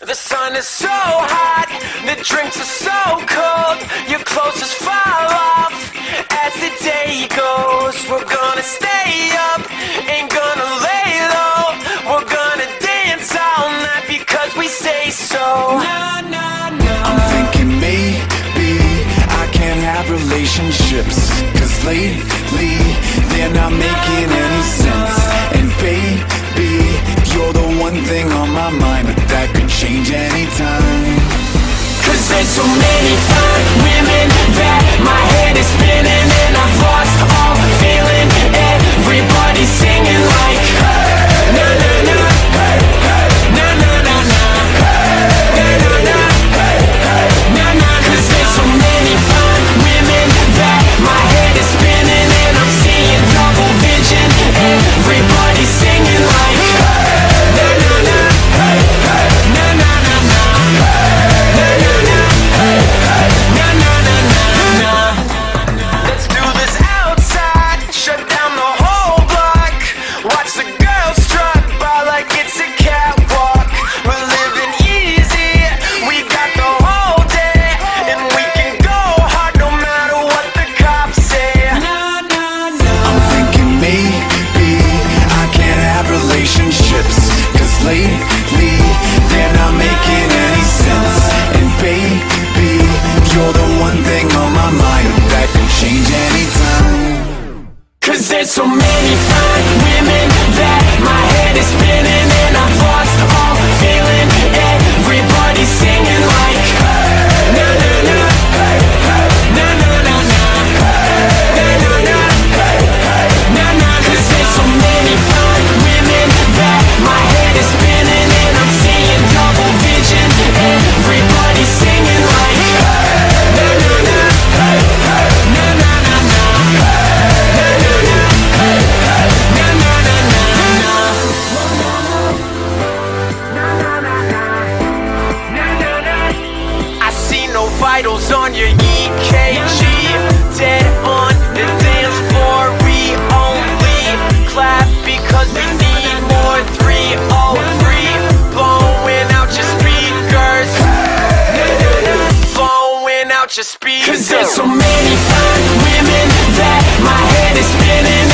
The sun is so hot, the drinks are so cold, your clothes just fall off as the day goes. We're gonna stay up, ain't gonna lay low. We're gonna dance all night because we say so. Na, na, na. I'm thinking maybe I can't have relationships Cause lately they're not making any sense And baby, So many fine women that my. Lately they're not making any sense. And baby, you're the one thing on my mind That could change anytime. Cause there's so many Titles on your EKG Dead on the dance floor, we only clap because we need more. 303 Blowing out your speakers. Blowing out your speakers. Cause there's so many fine women that my head is spinning.